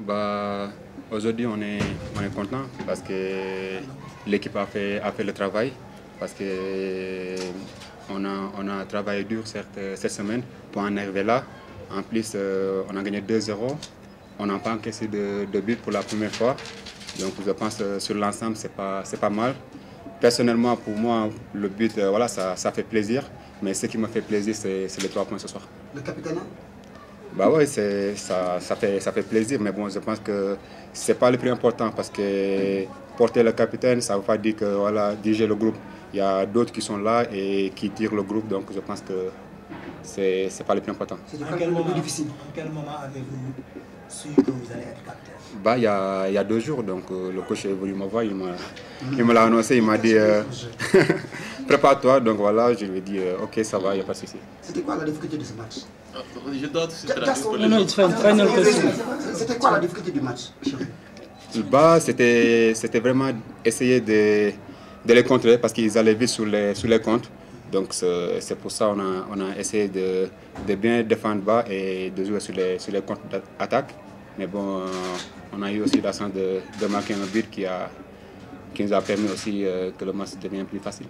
Bah, Aujourd'hui, on est, on est content parce que l'équipe a fait, a fait le travail. Parce que on a, on a travaillé dur cette, semaine pour en arriver là. En plus, euh, on a gagné 2-0. On n'a pas encaissé de, de but pour la première fois. Donc je pense que sur l'ensemble, c'est pas, pas mal. Personnellement, pour moi, le but, euh, voilà, ça, ça, fait plaisir. Mais ce qui me fait plaisir, c'est les trois points ce soir. Le capitaine bah oui, ça, ça, fait, ça fait plaisir, mais bon, je pense que ce n'est pas le plus important parce que porter le capitaine, ça ne veut pas dire que voilà, diriger le groupe. Il y a d'autres qui sont là et qui tirent le groupe, donc je pense que ce n'est pas le plus important. C'est quel moment difficile quel moment su que vous allez être capitaine bah, il, y a, il y a deux jours, donc euh, le coach est venu me voir, il me l'a annoncé, il m'a dit euh, prépare-toi, donc voilà, je lui ai dit euh, ok, ça va, il n'y a pas de souci. C'était quoi la difficulté de ce match? Je dois C'était quoi la difficulté du match bah, C'était vraiment essayer de, de, les contrer parce qu'ils allaient vite sur les, sur les comptes. Donc c'est pour ça qu'on a, on a essayé de, de, bien défendre bas et de jouer sur les, sur les comptes d'attaque. Mais bon, on a eu aussi la chance de, de marquer un but qui, a, qui nous a permis aussi que le match devienne plus facile.